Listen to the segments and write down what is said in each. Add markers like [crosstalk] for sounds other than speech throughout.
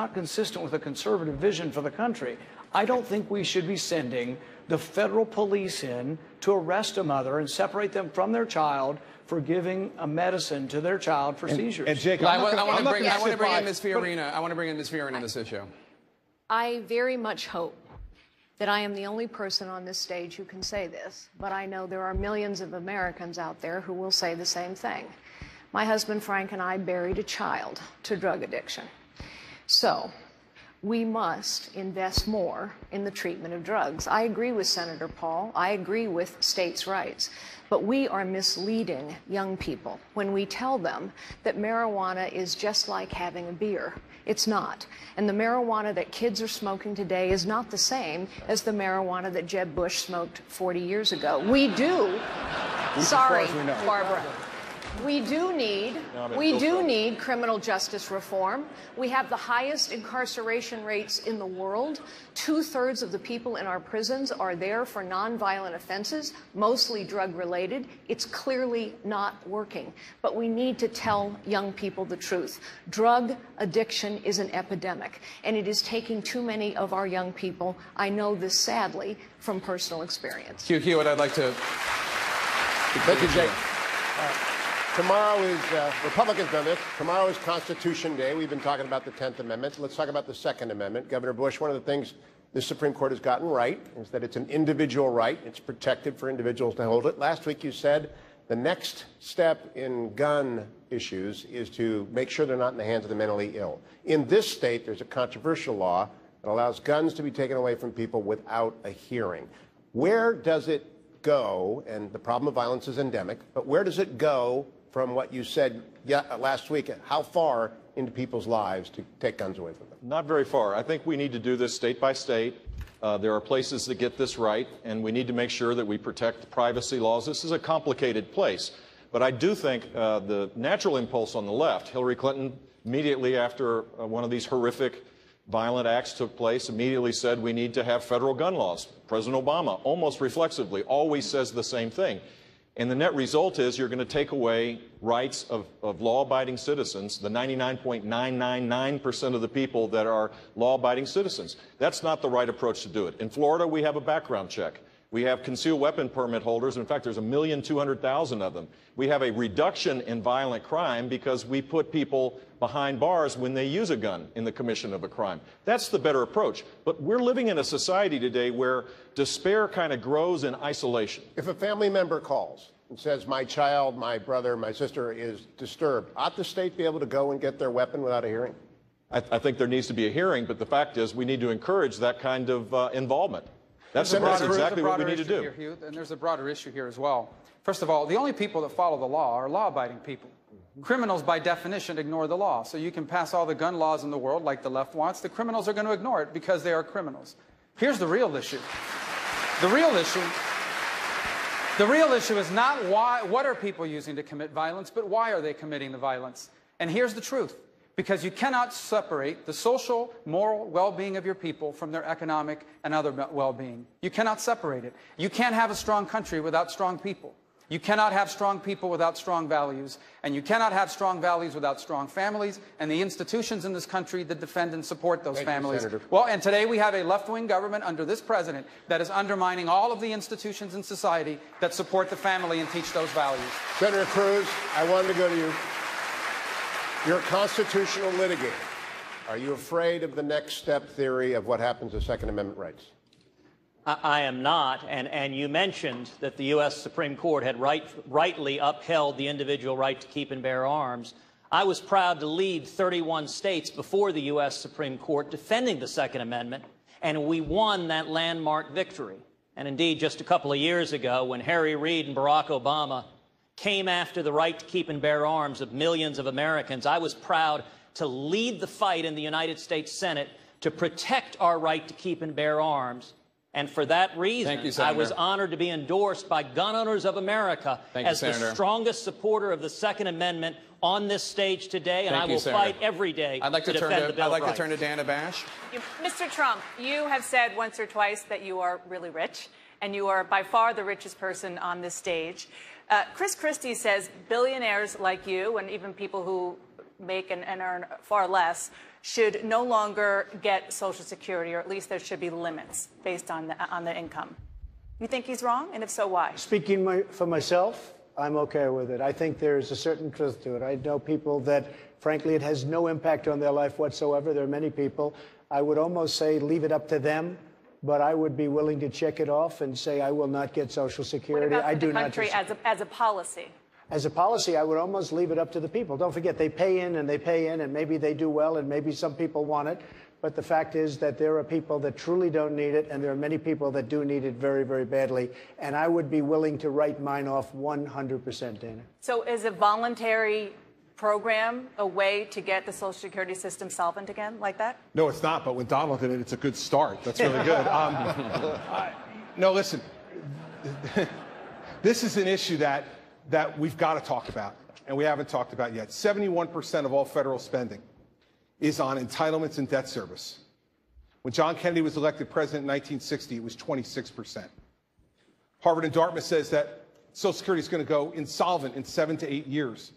not consistent with a conservative vision for the country. I don't think we should be sending the federal police in to arrest a mother and separate them from their child for giving a medicine to their child for and, seizures. And Jake, I, I want, to bring, I want to bring in Ms. Fiorina. I want to bring in Ms. Fiorina on this issue. I very much hope that I am the only person on this stage who can say this, but I know there are millions of Americans out there who will say the same thing. My husband Frank and I buried a child to drug addiction. So, we must invest more in the treatment of drugs. I agree with Senator Paul. I agree with states' rights. But we are misleading young people when we tell them that marijuana is just like having a beer. It's not. And the marijuana that kids are smoking today is not the same as the marijuana that Jeb Bush smoked 40 years ago. We do. Sorry, Barbara. We do need we do need criminal justice reform. We have the highest incarceration rates in the world. Two thirds of the people in our prisons are there for nonviolent offenses, mostly drug related. It's clearly not working. But we need to tell young people the truth. Drug addiction is an epidemic, and it is taking too many of our young people. I know this sadly from personal experience. Hugh Hewitt, I'd like to. Thank you, Jake. Tomorrow is, uh, Republicans know this, tomorrow is Constitution Day. We've been talking about the 10th Amendment. Let's talk about the Second Amendment. Governor Bush, one of the things the Supreme Court has gotten right is that it's an individual right. It's protected for individuals to hold it. Last week you said the next step in gun issues is to make sure they're not in the hands of the mentally ill. In this state, there's a controversial law that allows guns to be taken away from people without a hearing. Where does it go? And the problem of violence is endemic, but where does it go from what you said last week, how far into people's lives to take guns away from them? Not very far. I think we need to do this state by state. Uh, there are places that get this right, and we need to make sure that we protect privacy laws. This is a complicated place. But I do think uh, the natural impulse on the left, Hillary Clinton, immediately after uh, one of these horrific violent acts took place, immediately said we need to have federal gun laws. President Obama, almost reflexively, always says the same thing. And the net result is you're going to take away rights of, of law abiding citizens, the 99.999% of the people that are law abiding citizens. That's not the right approach to do it. In Florida, we have a background check. We have concealed weapon permit holders. In fact, there's a million two hundred thousand of them. We have a reduction in violent crime because we put people behind bars when they use a gun in the commission of a crime. That's the better approach. But we're living in a society today where despair kind of grows in isolation. If a family member calls and says, My child, my brother, my sister is disturbed, ought the state be able to go and get their weapon without a hearing? I, I think there needs to be a hearing, but the fact is we need to encourage that kind of uh, involvement. That's, that's exactly what we need to do. Here, Hugh, and there's a broader issue here as well. First of all, the only people that follow the law are law abiding people. Criminals, by definition, ignore the law. So you can pass all the gun laws in the world like the left wants. The criminals are going to ignore it because they are criminals. Here's the real issue. The real issue the real issue is not why, what are people using to commit violence, but why are they committing the violence? And here's the truth because you cannot separate the social, moral well being of your people from their economic and other well being. You cannot separate it. You can't have a strong country without strong people. You cannot have strong people without strong values, and you cannot have strong values without strong families and the institutions in this country that defend and support those Thank families. You, well, and today we have a left-wing government under this president that is undermining all of the institutions in society that support the family and teach those values. Senator Cruz, I wanted to go to you. You're a constitutional litigator. Are you afraid of the next step theory of what happens to Second Amendment rights? I am not. And, and you mentioned that the U.S. Supreme Court had right, rightly upheld the individual right to keep and bear arms. I was proud to lead 31 states before the U.S. Supreme Court defending the Second Amendment, and we won that landmark victory. And indeed, just a couple of years ago, when Harry Reid and Barack Obama came after the right to keep and bear arms of millions of Americans, I was proud to lead the fight in the United States Senate to protect our right to keep and bear arms. And for that reason, you, I was honored to be endorsed by Gun Owners of America Thank as you, the strongest supporter of the Second Amendment on this stage today, and Thank I will you, fight every day I'd like to, to turn to, the Bill I'd like of to turn to Dana Bash. You, Mr. Trump, you have said once or twice that you are really rich, and you are by far the richest person on this stage. Uh, Chris Christie says billionaires like you, and even people who make and, and earn far less, should no longer get Social Security, or at least there should be limits based on the, on the income. You think he's wrong? And if so, why? Speaking my, for myself, I'm okay with it. I think there's a certain truth to it. I know people that, frankly, it has no impact on their life whatsoever. There are many people. I would almost say leave it up to them, but I would be willing to check it off and say I will not get Social Security. I do not. country as, a, as a policy? as a policy, I would almost leave it up to the people. Don't forget, they pay in and they pay in, and maybe they do well, and maybe some people want it. But the fact is that there are people that truly don't need it, and there are many people that do need it very, very badly. And I would be willing to write mine off 100%, Dana. So is a voluntary program a way to get the Social Security system solvent again, like that? No, it's not. But when Donald did it, it's a good start. That's really good. [laughs] Um, I- no, listen. [laughs] this is an issue that that we've got to talk about, and we haven't talked about yet. 71% of all federal spending is on entitlements and debt service. When John Kennedy was elected president in 1960, it was 26%. Harvard and Dartmouth says that Social Security is going to go insolvent in seven to eight years.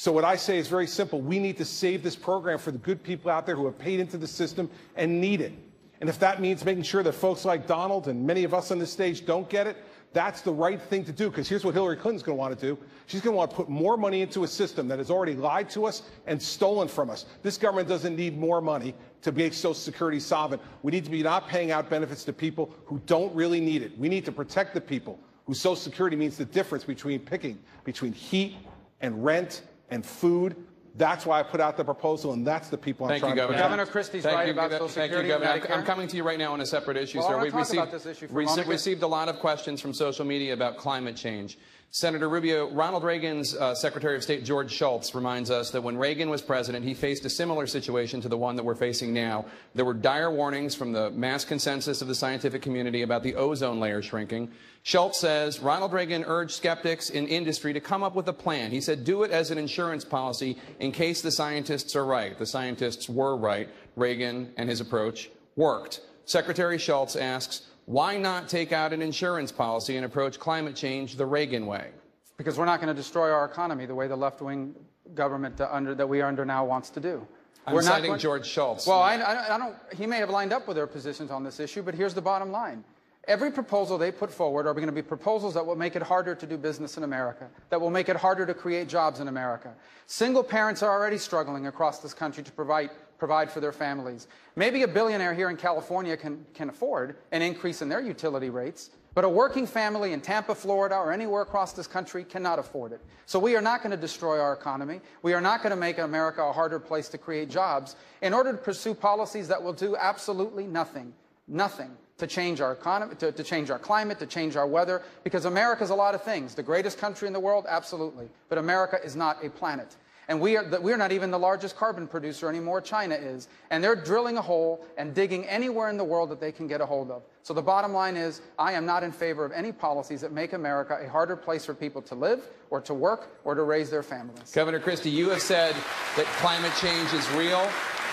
So what I say is very simple. We need to save this program for the good people out there who have paid into the system and need it. And if that means making sure that folks like Donald and many of us on this stage don't get it, that's the right thing to do. Because here's what Hillary Clinton's going to want to do. She's going to want to put more money into a system that has already lied to us and stolen from us. This government doesn't need more money to make Social Security solvent. We need to be not paying out benefits to people who don't really need it. We need to protect the people whose Social Security means the difference between picking between heat and rent and food. That's why I put out the proposal, and that's the people I'm Thank you, trying to Governor. protect. Governor Christie's Thank right you, about Social Thank Security and Governor. I'm- I'm coming to you right now on a separate issue, Well, sir. We've received, this issue for a rece- moment. received a lot of questions from social media about climate change. Senator Rubio, Ronald Reagan's uh, Secretary of State George Shultz reminds us that when Reagan was president, he faced a similar situation to the one that we're facing now. There were dire warnings from the mass consensus of the scientific community about the ozone layer shrinking. Shultz says Ronald Reagan urged skeptics in industry to come up with a plan. He said, do it as an insurance policy in case the scientists are right. The scientists were right. Reagan and his approach worked. Secretary Shultz asks, why not take out an insurance policy and approach climate change the Reagan way? because we're not going to destroy our economy the way the left-wing government uh, under, that we are under now wants to do. I'm we're citing going- George Shultz. Well, I, I, I don't. He may have lined up with their positions on this issue, but here's the bottom line. Every proposal they put forward are going to be proposals that will make it harder to do business in America, that will make it harder to create jobs in America. Single parents are already struggling across this country to provide, provide for their families. Maybe a billionaire here in California can, can afford an increase in their utility rates, but a working family in Tampa, Florida, or anywhere across this country cannot afford it. So we are not going to destroy our economy. We are not going to make America a harder place to create jobs in order to pursue policies that will do absolutely nothing, nothing to change our economy, to, to change our climate, to change our weather, because America is a lot of things. The greatest country in the world, absolutely. But America is not a planet. And we are, we are not even the largest carbon producer anymore, China is. And they're drilling a hole and digging anywhere in the world that they can get a hold of. So the bottom line is, I am not in favor of any policies that make America a harder place for people to live, or to work, or to raise their families. Governor Christie, you have said that climate change is real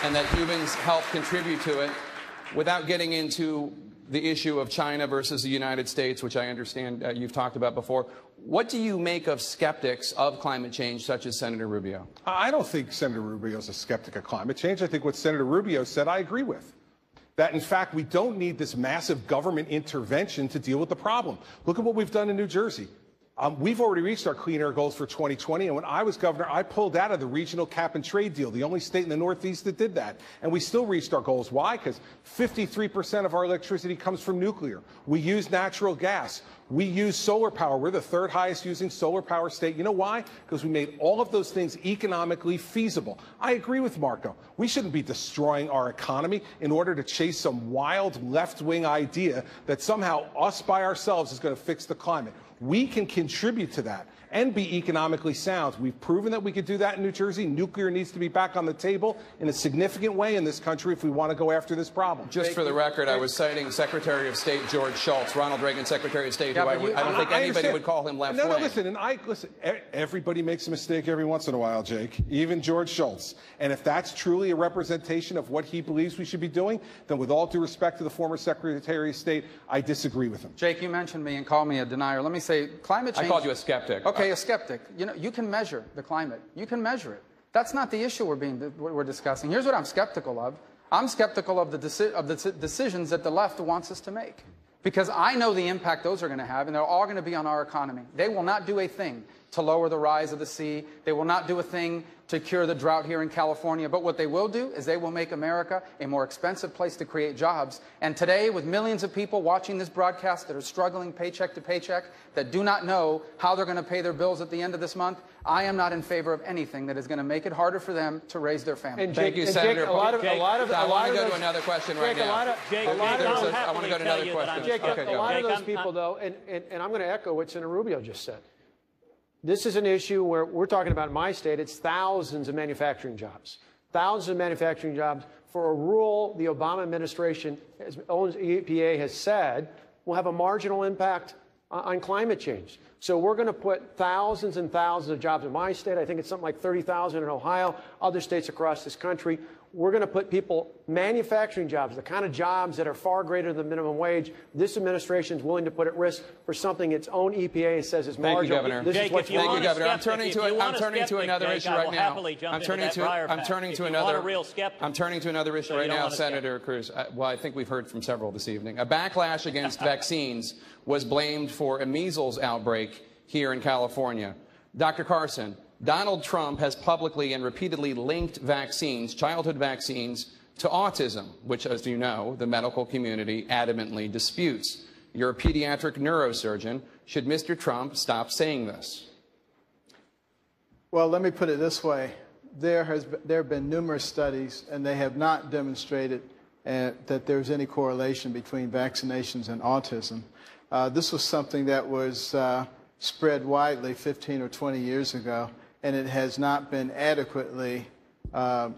and that humans help contribute to it without getting into the issue of China versus the United States, which I understand uh, you've talked about before. What do you make of skeptics of climate change, such as Senator Rubio? I don't think Senator Rubio is a skeptic of climate change. I think what Senator Rubio said, I agree with. That, in fact, we don't need this massive government intervention to deal with the problem. Look at what we've done in New Jersey. Um, we've already reached our clean air goals for 2020, and when I was governor, I pulled out of the regional cap and trade deal, the only state in the Northeast that did that. And we still reached our goals. Why? Because 53% of our electricity comes from nuclear. We use natural gas. We use solar power. We're the third highest using solar power state. You know why? Because we made all of those things economically feasible. I agree with Marco. We shouldn't be destroying our economy in order to chase some wild left wing idea that somehow us by ourselves is going to fix the climate. We can contribute to that and be economically sound. We've proven that we could do that in New Jersey. Nuclear needs to be back on the table in a significant way in this country if we want to go after this problem. Just for the record, I was citing Secretary of State George Shultz, Ronald Reagan Secretary of State, Yeah, who I, would, you- I don't think I anybody understand. would call him left No, no, listen, and I listen. Everybody makes a mistake every once in a while, Jake. Even George Shultz. And if that's truly a representation of what he believes we should be doing, then with all due respect to the former Secretary of State, I disagree with him. Jake, you mentioned me and called me a denier. Let me say, climate change. I called you a skeptic. Okay, a skeptic. You know, you can measure the climate. You can measure it. That's not the issue we're, being, we're discussing. Here's what I'm skeptical of. I'm skeptical of the, deci- of the decisions that the left wants us to make. Because I know the impact those are going to have, and they're all going to be on our economy. They will not do a thing to lower the rise of the sea. They will not do a thing to cure the drought here in California. But what they will do is they will make America a more expensive place to create jobs. And today, with millions of people watching this broadcast that are struggling paycheck to paycheck, that do not know how they're going to pay their bills at the end of this month, I am not in favor of anything that is going to make it harder for them to raise their family. And Thank you, Senator. Jake, a lot of, a lot of, I want to go those, to another question right now. A lot of, Jake, a lot of I'll those, want to go to another question. Jake, okay, a go. lot Jake, of those I'm- people, I'm- though, and, and, and I'm going to echo what Senator Rubio just said. This is an issue where we're talking about in my state, it's thousands of manufacturing jobs. Thousands of manufacturing jobs for a rule the Obama administration, as EPA has said, will have a marginal impact on- on climate change. So we're going to put thousands and thousands of jobs in my state. I think it's something like 30,000 in Ohio, other states across this country. We're going to put people, manufacturing jobs, the kind of jobs that are far greater than minimum wage. This administration is willing to put at risk for something its own EPA says is Thank you. Governor. This Jake, is what's if you Thank you, want a Governor. I'm turning to a, I'm want a turning to another Jake, issue right now. I'm turning to briar I'm turning to another real skeptic. I'm turning to another issue So right now, Senator Cruz. I, well, I think we've heard from several this evening. A backlash against [laughs] vaccines was blamed for a measles outbreak here in California. Dr. Carson, Donald Trump has publicly and repeatedly linked vaccines, childhood vaccines, to autism, which, as you know, the medical community adamantly disputes. You're a pediatric neurosurgeon. Should Mr. Trump stop saying this? Well, let me put it this way. There, has, there have been numerous studies, and they have not demonstrated uh, that there's any correlation between vaccinations and autism. Uh, this was something that was uh, spread widely 15 or 20 years ago, and it has not been adequately uh,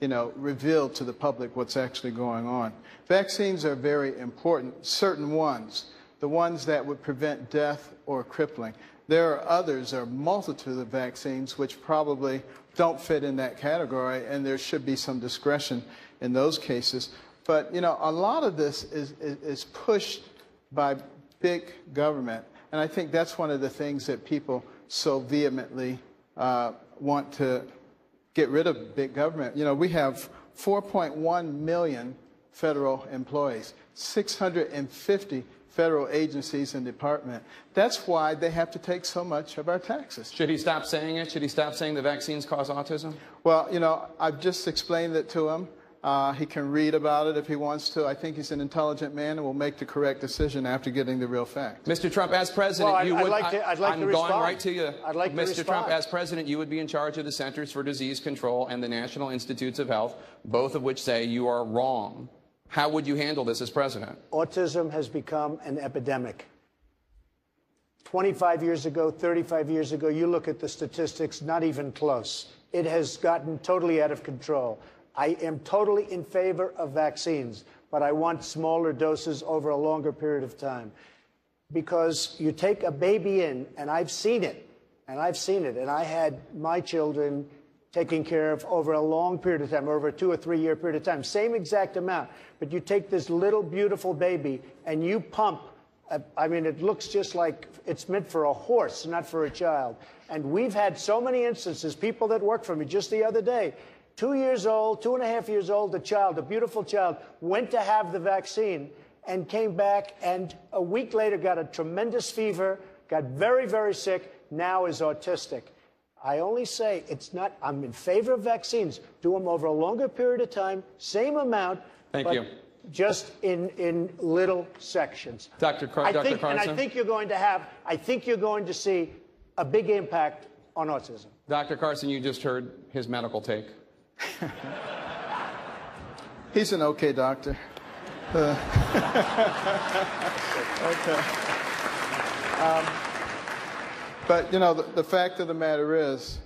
you know, revealed to the public what's actually going on. Vaccines are very important, certain ones, the ones that would prevent death or crippling. There are others, there are multitude of vaccines which probably don't fit in that category, and there should be some discretion in those cases. But, you know, a lot of this is, is, is pushed by big government, and I think that's one of the things that people so vehemently uh, want to get rid of big government. You know, we have 4.1 million federal employees, 650 federal agencies and departments. That's why they have to take so much of our taxes. Should he stop saying it? Should he stop saying the vaccines cause autism? Well, you know, I've just explained it to him. Uh, he can read about it if he wants to. I think he's an intelligent man and will make the correct decision after getting the real facts. Mr. Trump, as president, Well, I'd- you I'd would. like to- I'd like I'm to going respond. right to you. I'd like to Mr. Trump, as president, you would be in charge of the Centers for Disease Control and the National Institutes of Health, both of which say you are wrong. How would you handle this as president? Autism has become an epidemic. 25 years ago, 35 years ago, you look at the statistics, not even close. It has gotten totally out of control. I am totally in favor of vaccines, but I want smaller doses over a longer period of time. Because you take a baby in, and I've seen it, and I've seen it, and I had my children taken care of over a long period of time, over a two or three year period of time, same exact amount. But you take this little beautiful baby and you pump uh, I mean, it looks just like it's meant for a horse, not for a child. And we've had so many instances, people that work for me just the other day, two years old, two and a half years old, a child, a beautiful child, went to have the vaccine and came back and a week later got a tremendous fever, got very, very sick, now is autistic. I only say it's not, I'm in favor of vaccines. Do them over a longer period of time, same amount. Thank but you. Just in, in little sections. Dr. Car- I Dr. think, and I think you're going to have, I think you're going to see a big impact on autism. Dr. Carson, you just heard his medical take. [laughs] He's an okay doctor. Uh, [laughs] okay. Um, but, you know, the, the fact of the matter is,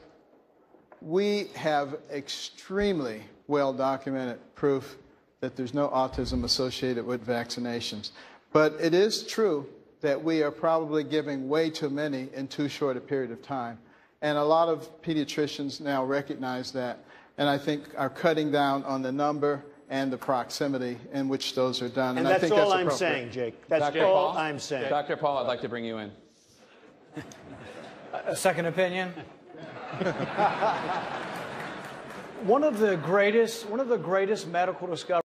we have extremely well documented proof that there's no autism associated with vaccinations. But it is true that we are probably giving way too many in too short a period of time. And a lot of pediatricians now recognize that, and I think are cutting down on the number and the proximity in which those are done. And, I that's think all that's I'm appropriate. saying, Jake. That's Dr. all Paul? I'm saying. Dr. Paul, I'd like to bring you in. A second opinion? [laughs] one of the greatest one of the greatest medical discoveries